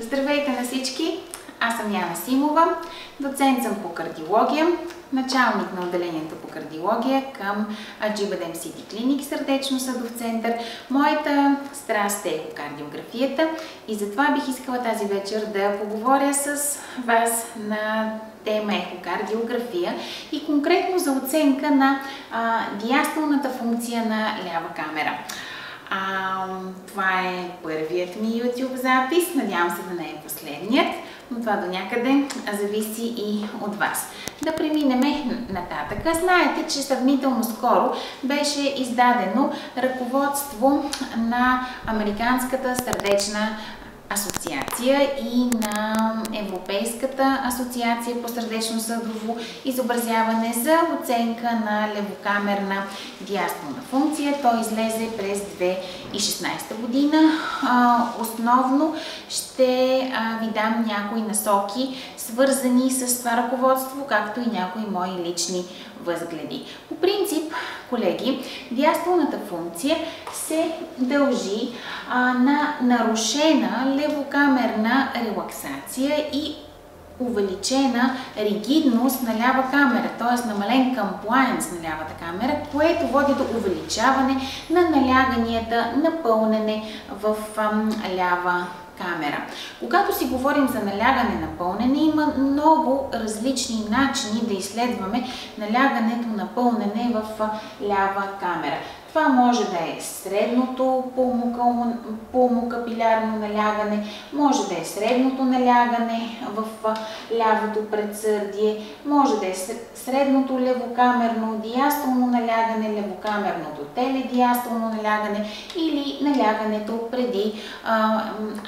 Здравейте на всички! Аз съм Яна Симова, доцент съм по кардиология, началник на отделението по кардиология към Аджибадем Сити Клиник, сърдечно-съдов център. Моята страст е екокардиографията и затова бих искала тази вечер да поговоря с вас на тема ехокардиография и конкретно за оценка на а, диастолната функция на лява камера. А, това е първият ми YouTube запис, надявам се да не е последният, но това до някъде зависи и от вас. Да преминем нататък. Знаете, че сравнително скоро беше издадено ръководство на Американската сърдечна асоциация и на Европейската асоциация по сърдечно-съдово изобразяване за оценка на левокамерна диастолна функция. Той излезе през 2016 година. Основно ще ви дам някои насоки, свързани с това ръководство, както и някои мои лични възгледи. По принцип, колеги, диастолната функция се дължи а, на нарушена левокамерна релаксация и увеличена ригидност на лява камера, т.е. намален комплайенс на лявата камера, което води до увеличаване на наляганията на пълнене в лява камера. Когато си говорим за налягане на пълнене, има много различни начини да изследваме налягането на пълнене в лява камера. Това може да е средното пулмокапилярно налягане, може да е средното налягане в лявото предсърдие, може да е средното левокамерно диастолно налягане, левокамерното теледиастолно налягане или налягането преди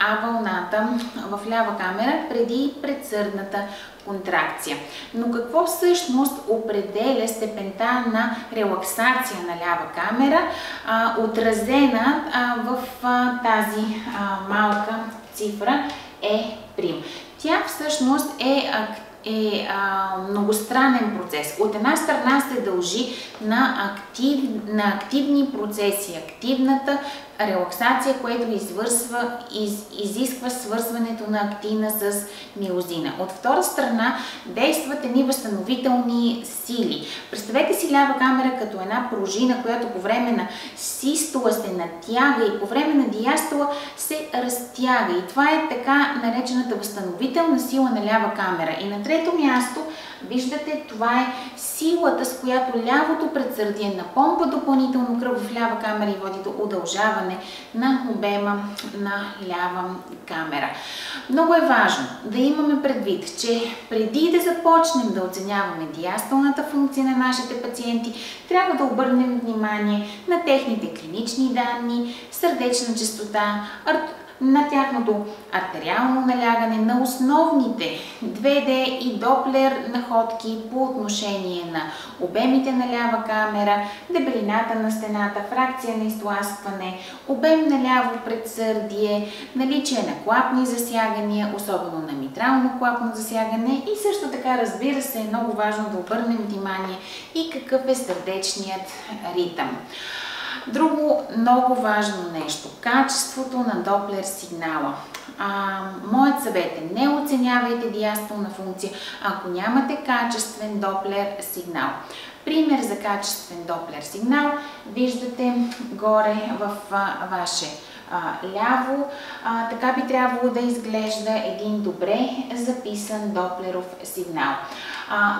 А вълната в лява камера, преди предсърдната контракция. Но какво всъщност определя степента на релаксация на лява камера, а, отразена а, в а, тази малка цифра е прим. Тя всъщност е е а, многостранен процес. От една страна се дължи на, актив, на активни процеси, активната релаксация, което извършва, из, изисква свързването на актина с миозина. От втора страна действат едни възстановителни сили. Представете си лява камера като една пружина, която по време на систола се натяга и по време на диастола се разтяга. И това е така наречената възстановителна сила на лява камера. И на трето място Виждате, това е силата, с която лявото предсърдие напомпа допълнително кръв в лява камера и води до удължаване на обема на лява камера. Много е важно да имаме предвид, че преди да започнем да оценяваме диастолната функция на нашите пациенти, трябва да обърнем внимание на техните клинични данни, сърдечна частота, на тяхното артериално налягане, на основните 2D и Доплер находки по отношение на обемите на лява камера, дебелината на стената, фракция на изтласкване, обем на ляво предсърдие, наличие на клапни засягания, особено на митрално клапно засягане и също така, разбира се, е много важно да обърнем внимание и какъв е сърдечният ритъм. Друго много важно нещо – качеството на Доплер сигнала. А, моят съвет е не оценявайте диастолна функция, ако нямате качествен Доплер сигнал. Пример за качествен Доплер сигнал виждате горе в а, ваше а, ляво. А, така би трябвало да изглежда един добре записан Доплеров сигнал.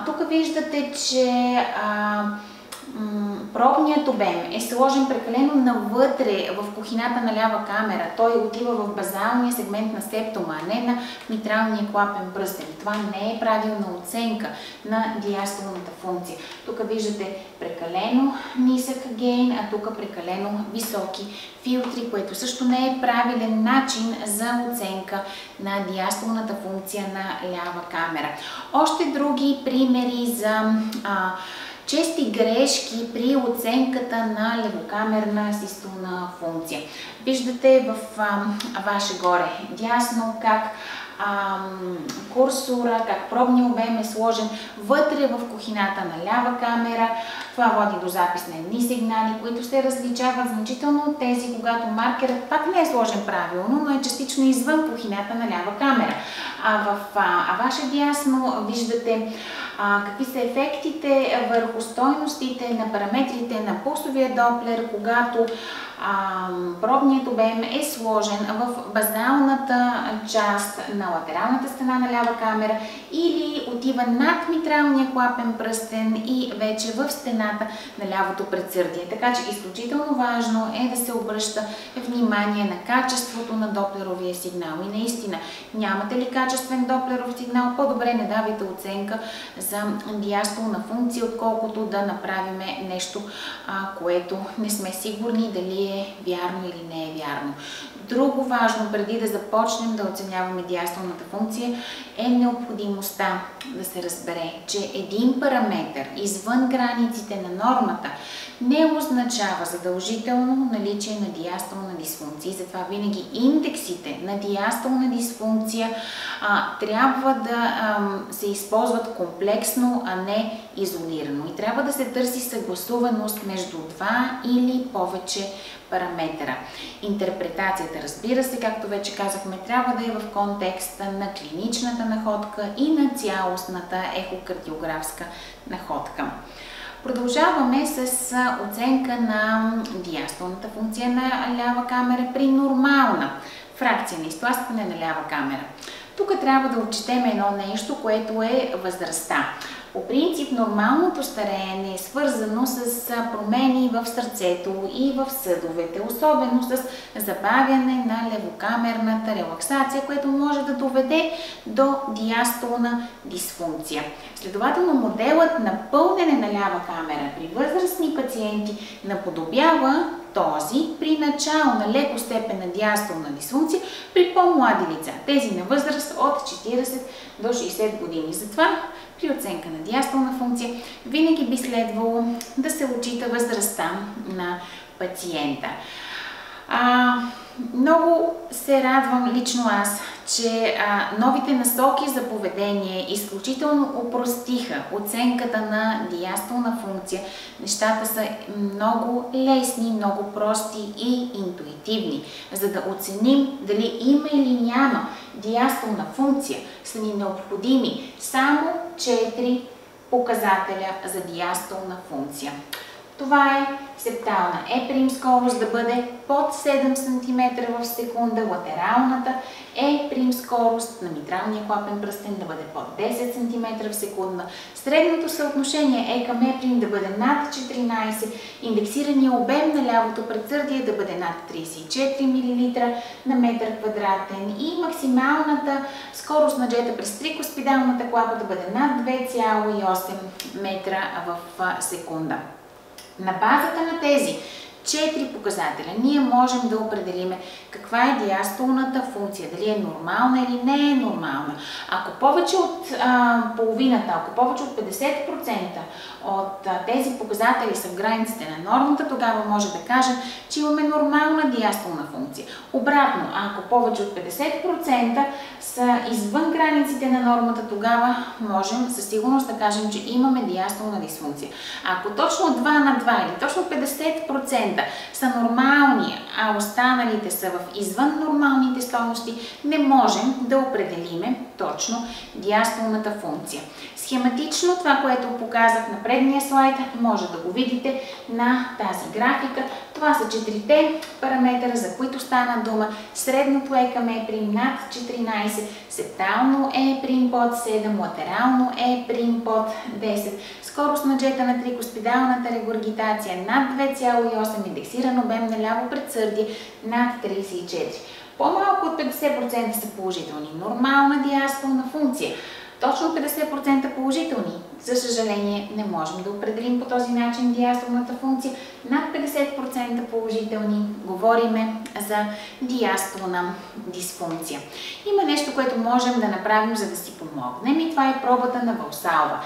Тук виждате, че пробният обем е сложен прекалено навътре в кухината на лява камера. Той отива в базалния сегмент на септома, а не на митралния клапен пръстен. Това не е правилна оценка на диастолната функция. Тук виждате прекалено нисък гейн, а тук прекалено високи филтри, което също не е правилен начин за оценка на диастолната функция на лява камера. Още други примери за а, Чести грешки при оценката на левокамерна систолна функция. Виждате в а, ваше горе дясно как а, курсора, как пробния обем е сложен вътре в кухината на лява камера. Това води до запис на едни сигнали, които се различават значително от тези, когато маркерът пак не е сложен правилно, но е частично извън кухината на лява камера. А в а, а ваше дясно виждате а, какви са ефектите върху стойностите на параметрите на пулсовия доплер, когато а, пробният обем е сложен в базалната част на латералната стена на лява камера или отива над митралния клапен пръстен и вече в стената на лявото предсърдие. Така че изключително важно е да се обръща внимание на качеството на доплеровия сигнал. И наистина, нямате ли качествен доплеров сигнал, по-добре не давайте оценка за диастолна функция, отколкото да направим нещо, което не сме сигурни дали е вярно или не е вярно. Друго важно, преди да започнем да оценяваме диастолната функция, е необходимостта да се разбере, че един параметр извън границите на нормата не означава задължително наличие на диастолна дисфункция. Затова винаги индексите на диастолна дисфункция а, трябва да а, се използват комплексно, а не изолирано. И трябва да се търси съгласуваност между два или повече параметъра. Интерпретацията, разбира се, както вече казахме, трябва да е в контекста на клиничната находка и на цялостната ехокардиографска находка. Продължаваме с оценка на диастолната функция на лява камера при нормална фракция на изтласкване на лява камера. Тук трябва да отчетем едно нещо, което е възрастта. По принцип, нормалното стареене е свързано с промени в сърцето и в съдовете, особено с забавяне на левокамерната релаксация, което може да доведе до диастолна дисфункция. Следователно, моделът на пълнене на лява камера при възрастни пациенти наподобява този при начало на леко степен на диастолна дисфункция при по-млади лица, тези на възраст от 40 до 60 години. Затова при оценка на диастолна функция винаги би следвало да се отчита възрастта на пациента. А, много се радвам лично аз, че а, новите насоки за поведение изключително упростиха оценката на диастолна функция. Нещата са много лесни, много прости и интуитивни. За да оценим дали има или няма диастолна функция, са ни необходими само 4 показателя за диастолна функция. Това е септална Е' скорост да бъде под 7 см в секунда, латералната Е' скорост на митралния клапен пръстен да бъде под 10 см в секунда, средното съотношение Е към Е' да бъде над 14, индексирания обем на лявото предсърдие да бъде над 34 мл на метър квадратен. И максималната скорост на джета през трикоспидалната клапа да бъде над 2,8 метра в секунда. На базата на тези четири показателя ние можем да определиме каква е диастолната функция, дали е нормална или не е нормална. Ако повече от а, половината, ако повече от 50% от а, тези показатели са в границите на нормата, тогава може да кажем, че имаме нормална диастолна функция. Обратно, ако повече от 50% са извън границите на нормата, тогава можем със сигурност да кажем, че имаме диастолна дисфункция. Ако точно 2 на 2 или точно 50% са нормални, а останалите са в извън нормалните стойности, не можем да определиме точно диастолната функция. Схематично това, което показах на предния слайд, може да го видите на тази графика. Това са четирите параметъра, за които стана дума. Средното е към Е' над 14, септално Е' под 7, латерално Е' под 10, скорост на джета на трикоспидалната регургитация над 2,8, индексиран обем на ляво предсърдие над 34. По-малко от 50% са положителни. Нормална диастолна функция. Точно 50% положителни. За съжаление, не можем да определим по този начин диастолната функция. Над 50% положителни говориме за диастолна дисфункция. Има нещо, което можем да направим, за да си помогнем и това е пробата на Валсалва.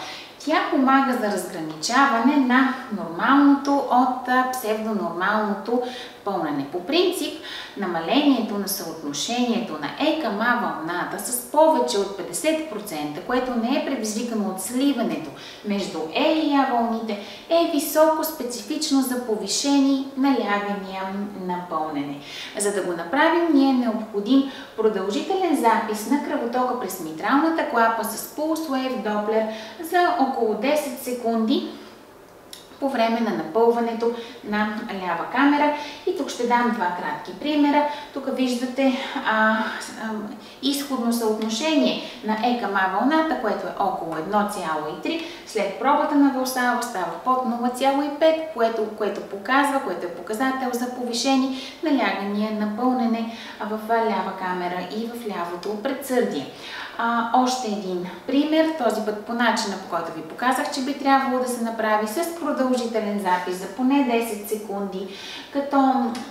Тя помага за разграничаване на нормалното от псевдонормалното пълнене. По принцип, намалението на съотношението на Е към А вълната с повече от 50%, което не е предизвикано от сливането между Е и А вълните, е високо специфично за повишени налягания на пълнене. За да го направим, ни е необходим продължителен запис на кръвотока през митралната клапа с пулс Wave Doppler за около 10 секунди по време на напълването на лява камера. И тук ще дам два кратки примера. Тук виждате а, а, изходно съотношение на Е към А вълната, което е около 1,3. След пробата на Валсава става под 0,5, което, което показва, което е показател за повишени налягания на пълнене в лява камера и в лявото предсърдие. А, още един пример, този път по начина, по който ви показах, че би трябвало да се направи с продължителен запис за поне 10 секунди, като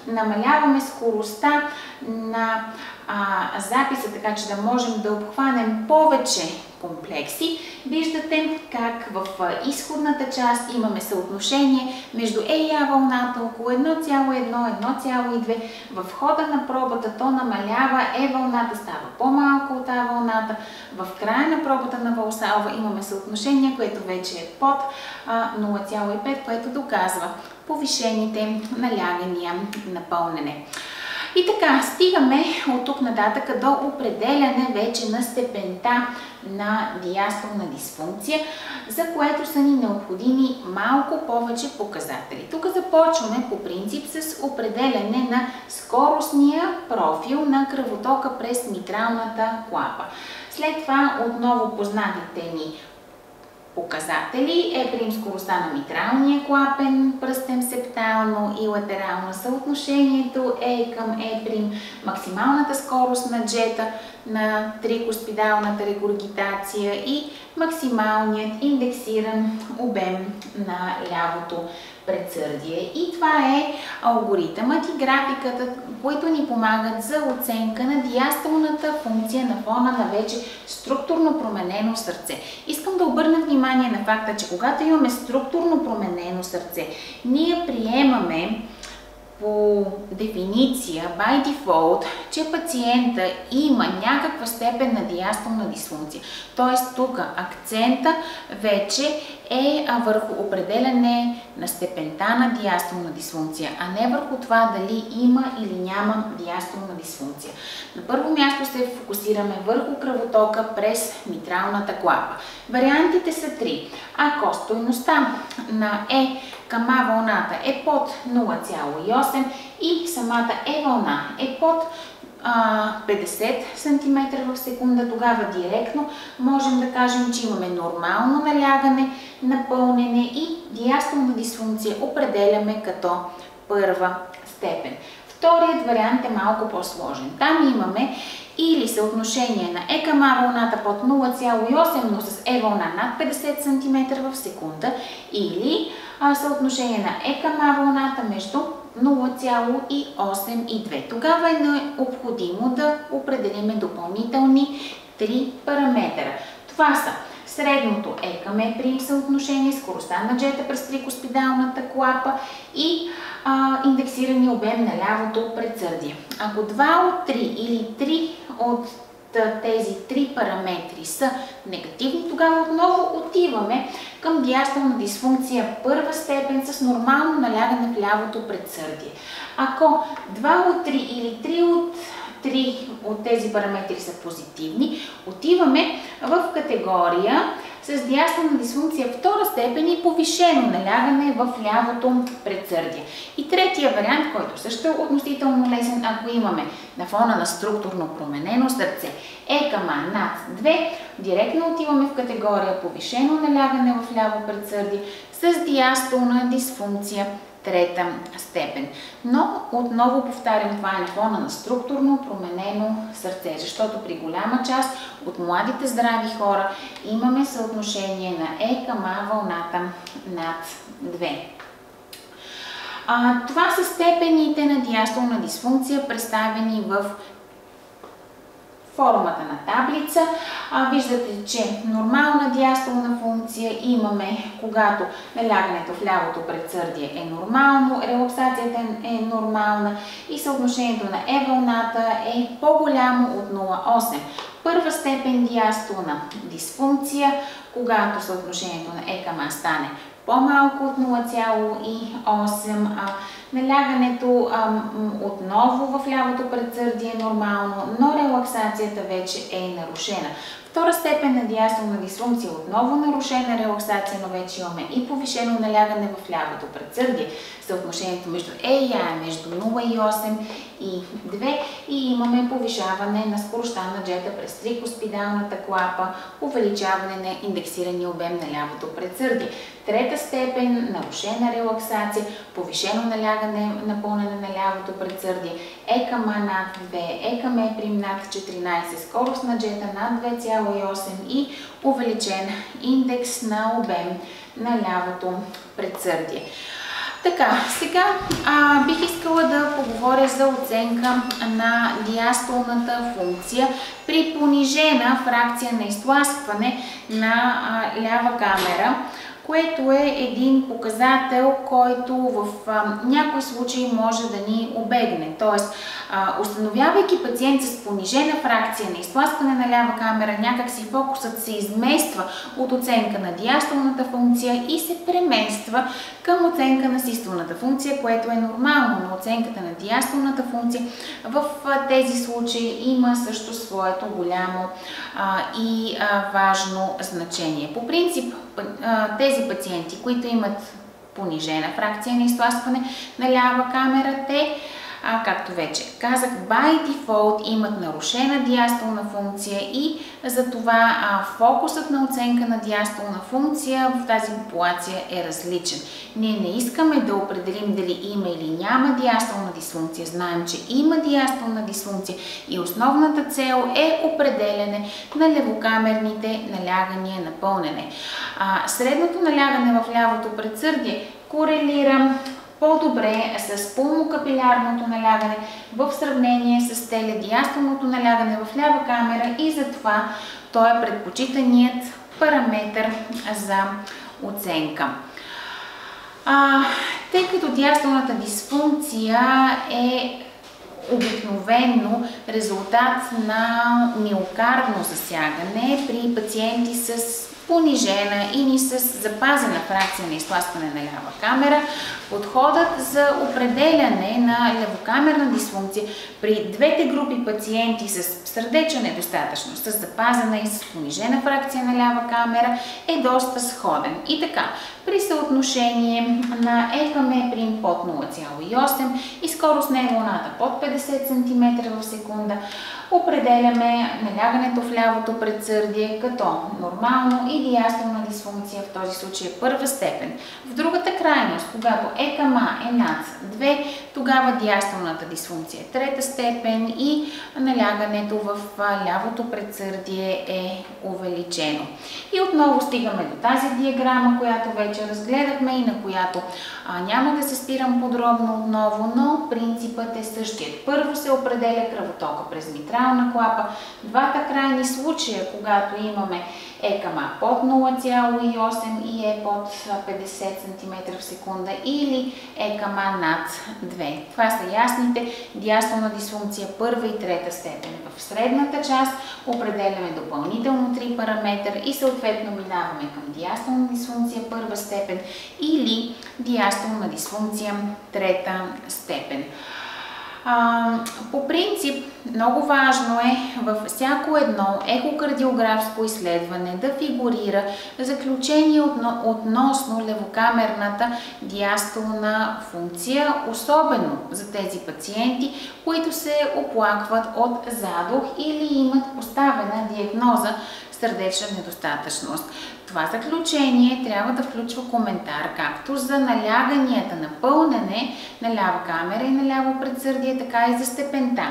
намаляваме скоростта на а, записа, така че да можем да обхванем повече комплекси. Виждате как в изходната част имаме съотношение между А вълната около 1,1-1,2. В хода на пробата то намалява, Е вълната става по-малко от А вълната. В края на пробата на Валсалва имаме съотношение, което вече е под 0,5, което доказва повишените налягания на пълнене. И така, стигаме от тук нататък до определяне вече на степента на диастолна дисфункция, за което са ни необходими малко повече показатели. Тук започваме по принцип с определяне на скоростния профил на кръвотока през митралната клапа. След това отново познатите ни показатели е прим скоростта на митралния клапен, пръстен септално и латерално съотношението е към е прим максималната скорост на джета на трикоспидалната регургитация и максималният индексиран обем на лявото предсърдие. И това е алгоритъмът и графиката, които ни помагат за оценка на диастолната функция на фона на вече структурно променено сърце. Искам да обърна внимание на факта, че когато имаме структурно променено сърце, ние приемаме по дефиниция, by default, че пациента има някаква степен на диастолна дисфункция. Тоест тук акцента вече е върху определене на степента на диастолна дисфункция, а не върху това дали има или няма диастолна дисфункция. На първо място се фокусираме върху кръвотока през митралната клапа. Вариантите са три. Ако стойността на Е към А вълната е под 0,8 и самата Е вълна е под 50 см в секунда, тогава директно можем да кажем, че имаме нормално налягане, напълнене и диастолна дисфункция определяме като първа степен. Вторият вариант е малко по-сложен. Там имаме или съотношение на Е към А вълната под 0,8, но с Е вълна над 50 см в секунда, или съотношение на Е към А вълната между 0,8 и 2. Тогава е необходимо да определиме допълнителни три параметра. Това са средното Е Е при съотношение, скоростта на джета през трикоспидалната клапа и а, индексирания обем на лявото предсърдие. Ако два от три или три от тези три параметри са негативни, тогава отново отиваме към диастолна дисфункция първа степен с нормално налягане в лявото предсърдие. Ако два от три или три от три от тези параметри са позитивни, отиваме в категория с диастолна дисфункция втора степен и повишено налягане в лявото предсърдие. И третия вариант, който също е относително лесен, ако имаме на фона на структурно променено сърце е към над 2, директно отиваме в категория повишено налягане в ляво предсърдие с диастолна дисфункция трета степен. Но отново повтарям, това е на фона на структурно променено сърце, защото при голяма част от младите здрави хора имаме съотношение на Е към А вълната над 2. А, това са степените на диастолна дисфункция, представени в формата на таблица. Виждате, че нормална диастолна функция имаме, когато налягането в лявото предсърдие е нормално, релаксацията е нормална и съотношението на Е вълната е по-голямо от 0,8. Първа степен диастолна дисфункция, когато съотношението на Е към стане по-малко от 0,8. Налягането отново в лявото предсърдие е нормално, но релаксацията вече е нарушена. Втора степен на диастолна дисфункция, отново нарушена релаксация, но вече имаме и повишено налягане в лявото предсърдие. Съотношението между А е между 0,8 и 2 и имаме повишаване на скоростта на джета през трикоспидалната клапа, увеличаване на индексирания обем на лявото предсърдие. Трета степен, нарушена релаксация, повишено налягане, напълнене на лявото предсърдие, Е към А над 2, Е към Е прим над 14, скорост на джета над 2,8 и увеличен индекс на обем на лявото предсърдие. Така, сега а, бих искала да поговоря за оценка на диастолната функция при понижена фракция на изтласкване на а, лява камера което е един показател, който в някои случаи може да ни обегне. Тоест, установявайки пациент с понижена фракция на изтласкване на лява камера, някакси фокусът се измества от оценка на диастолната функция и се премества към оценка на систолната функция, което е нормално, но оценката на диастолната функция в тези случаи има също своето голямо и важно значение. По принцип, тези пациенти, които имат понижена фракция на изтласкване на лява камера, те а, както вече казах, by default имат нарушена диастолна функция и затова фокусът на оценка на диастолна функция в тази популация е различен. Ние не искаме да определим дали има или няма диастолна дисфункция. Знаем, че има диастолна дисфункция и основната цел е определене на левокамерните налягания на пълнене. Средното налягане в лявото предсърдие корелира по-добре с пулмокапилярното налягане в сравнение с теледиастолното налягане в лява камера и затова той е предпочитаният параметр за оценка. А, тъй като диастолната дисфункция е обикновено резултат на миокардно засягане при пациенти с понижена или с запазена фракция на изтласкване на лява камера, подходът за определяне на левокамерна дисфункция при двете групи пациенти с сърдечна недостатъчност, с запазена и с понижена фракция на лява камера е доста сходен. И така, при съотношение на прим под 0,8 и скорост на вълната под 50 см в секунда, определяме налягането в лявото предсърдие като нормално и диастолна дисфункция, в този случай е първа степен. В другата крайност, когато Е към А е над 2, тогава диастолната дисфункция е трета степен и налягането в лявото предсърдие е увеличено. И отново стигаме до тази диаграма, която вече разгледахме и на която а, няма да се спирам подробно отново, но принципът е същият. Първо се определя кръвотока през митрална клапа. Двата крайни случая, когато имаме ЕКМА под 0,8 и е под 50 см в секунда или ЕКМА над 2. Това са ясните диастолна дисфункция първа и трета степен. В средната част определяме допълнително три параметър и съответно минаваме към диастолна дисфункция първа степен или диастолна дисфункция трета степен. По принцип, много важно е във всяко едно ехокардиографско изследване да фигурира заключение относно левокамерната диастолна функция, особено за тези пациенти, които се оплакват от задух или имат поставена диагноза сърдечна недостатъчност. Това заключение трябва да включва коментар както за наляганията на пълнене на лява камера и на ляво предсърдие, така и за степента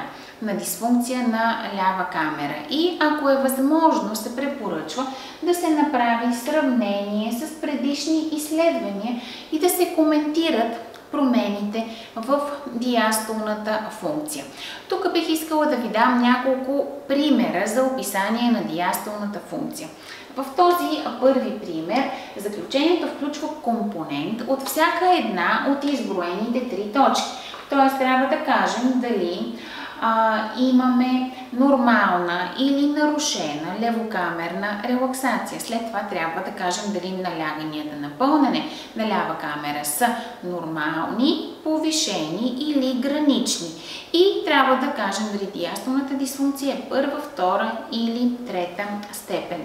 на дисфункция на лява камера. И ако е възможно, се препоръчва да се направи сравнение с предишни изследвания и да се коментират промените в диастолната функция. Тук бих искала да ви дам няколко примера за описание на диастолната функция. В този първи пример заключението включва компонент от всяка една от изброените три точки. Т.е. трябва да кажем дали а, имаме нормална или нарушена левокамерна релаксация. След това трябва да кажем дали наляганията на пълнене на лява камера са нормални, повишени или гранични. И трябва да кажем дали диастолната дисфункция е първа, втора или трета степен.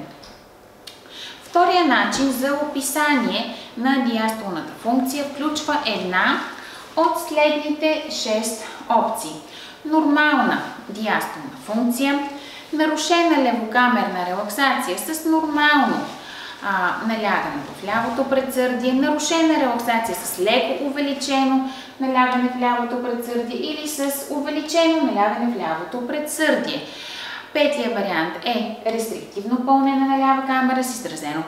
Втория начин за описание на диастолната функция включва една от следните 6 опции. Нормална диастолна функция, нарушена левокамерна релаксация с нормално а, налягане в лявото предсърдие, нарушена релаксация с леко увеличено налягане в лявото предсърдие или с увеличено налягане в лявото предсърдие. Петия вариант е рестриктивно пълнене на лява камера с изразено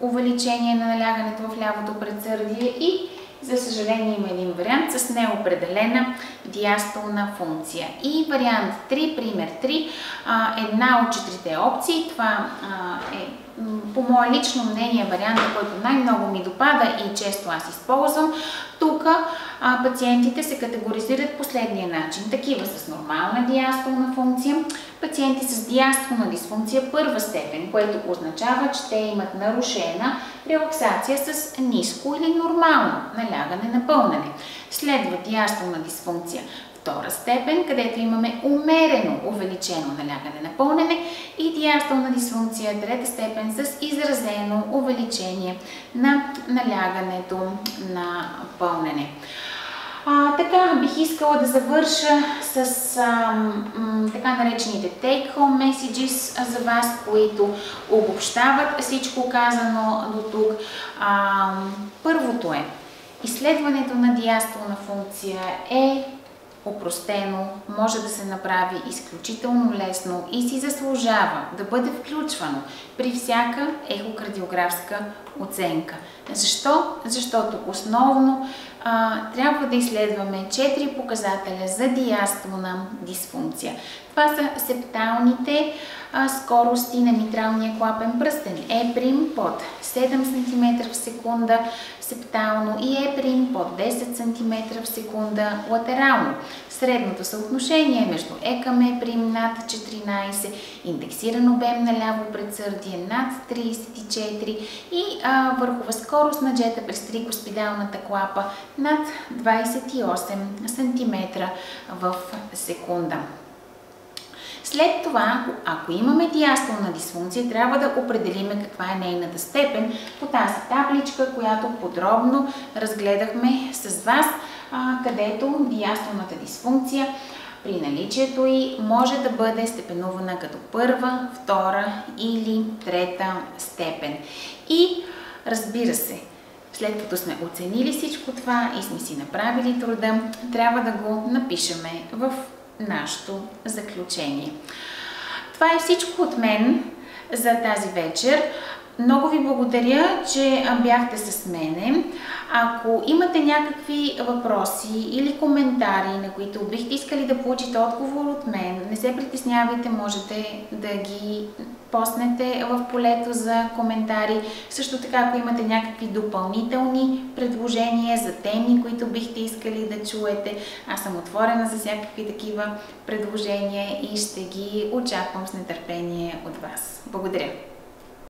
увеличение на налягането в лявото предсърдие и за съжаление има един вариант с неопределена диастолна функция. И вариант 3, пример 3, една от четирите опции, това е по мое лично мнение варианта, който най-много ми допада и често аз използвам. Тук пациентите се категоризират последния начин. Такива с нормална диастолна функция, пациенти с диастолна дисфункция първа степен, което означава, че те имат нарушена релаксация с ниско или нормално налягане на пълнене. Следва диастолна дисфункция втора степен, където имаме умерено увеличено налягане на пълнене и диастолна дисфункция трета степен с изразено увеличение на налягането на пълнене. А, така, бих искала да завърша с а, м, така наречените take-home messages за вас, които обобщават всичко казано до тук. А, първото е, изследването на диастолна функция е опростено, може да се направи изключително лесно и си заслужава да бъде включвано при всяка ехокардиографска оценка. Защо? Защото основно а, трябва да изследваме 4 показателя за диастолна дисфункция. Това са септалните скорости на митралния клапен пръстен. Еприм под 7 см в секунда септално и еприм под 10 см в секунда латерално. Средното съотношение между екам еприм над 14, индексиран обем на ляво предсърдие над 34 и а, върхова скорост на джета през трикоспидалната клапа над 28 см в секунда. След това, ако имаме диастолна дисфункция, трябва да определиме каква е нейната степен по тази табличка, която подробно разгледахме с вас, където диастолната дисфункция при наличието й може да бъде степенувана като първа, втора или трета степен. И разбира се, след като сме оценили всичко това и сме си направили труда, трябва да го напишеме в нашето заключение. Това е всичко от мен за тази вечер. Много ви благодаря, че бяхте с мене. Ако имате някакви въпроси или коментари, на които бихте искали да получите отговор от мен, не се притеснявайте, можете да ги поснете в полето за коментари. Също така, ако имате някакви допълнителни предложения за теми, които бихте искали да чуете, аз съм отворена за всякакви такива предложения и ще ги очаквам с нетърпение от вас. Благодаря!